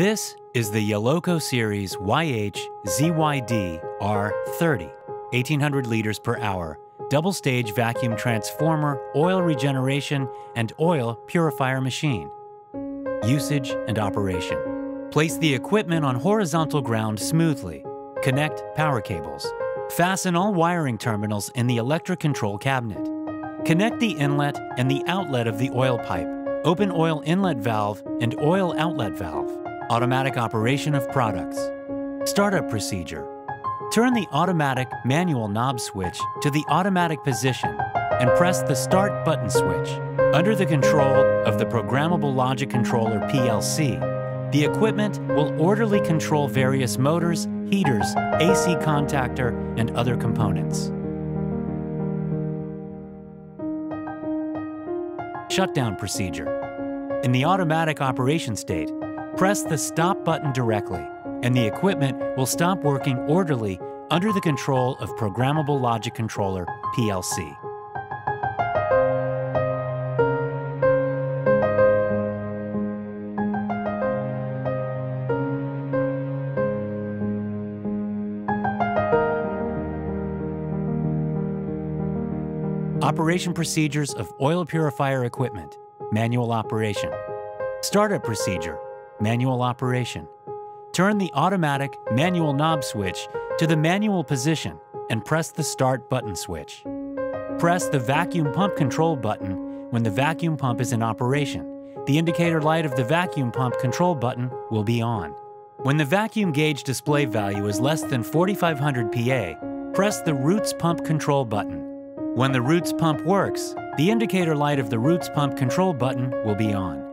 This is the YELOCO Series YH ZYD R30, 1800 liters per hour, double stage vacuum transformer, oil regeneration, and oil purifier machine. Usage and operation. Place the equipment on horizontal ground smoothly. Connect power cables. Fasten all wiring terminals in the electric control cabinet. Connect the inlet and the outlet of the oil pipe. Open oil inlet valve and oil outlet valve. Automatic operation of products. Startup procedure. Turn the automatic manual knob switch to the automatic position and press the Start button switch. Under the control of the Programmable Logic Controller PLC, the equipment will orderly control various motors, heaters, AC contactor, and other components. Shutdown procedure. In the automatic operation state, Press the stop button directly, and the equipment will stop working orderly under the control of Programmable Logic Controller, PLC. Operation procedures of oil purifier equipment, manual operation. Startup procedure, manual operation. Turn the automatic manual knob switch to the manual position and press the start button switch. Press the vacuum pump control button when the vacuum pump is in operation. The indicator light of the vacuum pump control button will be on. When the vacuum gauge display value is less than 4500 PA, press the Roots pump control button. When the Roots pump works, the indicator light of the Roots pump control button will be on.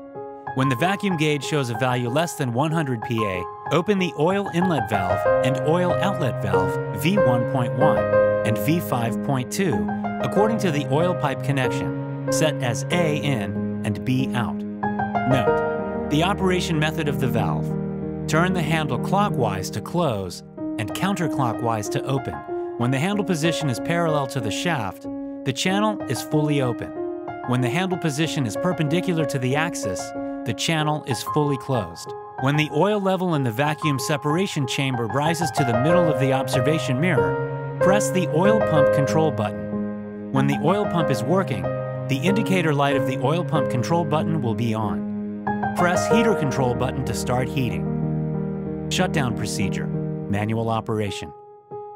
When the vacuum gauge shows a value less than 100 PA, open the oil inlet valve and oil outlet valve V1.1 and V5.2 according to the oil pipe connection, set as A in and B out. Note, the operation method of the valve. Turn the handle clockwise to close and counterclockwise to open. When the handle position is parallel to the shaft, the channel is fully open. When the handle position is perpendicular to the axis, the channel is fully closed. When the oil level in the vacuum separation chamber rises to the middle of the observation mirror, press the oil pump control button. When the oil pump is working, the indicator light of the oil pump control button will be on. Press heater control button to start heating. Shutdown procedure, manual operation.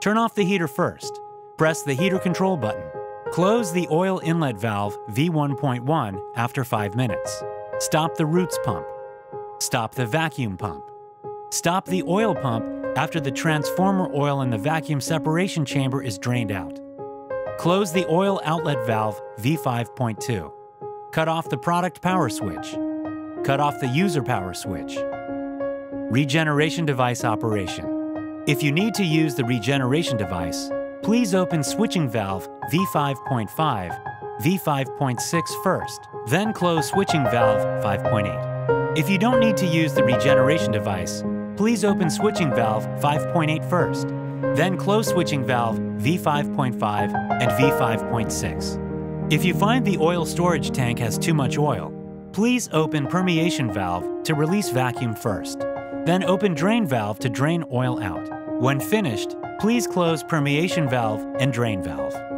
Turn off the heater first. Press the heater control button. Close the oil inlet valve V1.1 after 5 minutes. Stop the roots pump. Stop the vacuum pump. Stop the oil pump after the transformer oil in the vacuum separation chamber is drained out. Close the oil outlet valve V5.2. Cut off the product power switch. Cut off the user power switch. Regeneration device operation. If you need to use the regeneration device, please open switching valve V5.5 V5.6 first, then close switching valve 5.8. If you don't need to use the regeneration device, please open switching valve 5.8 first, then close switching valve V5.5 and V5.6. If you find the oil storage tank has too much oil, please open permeation valve to release vacuum first, then open drain valve to drain oil out. When finished, please close permeation valve and drain valve.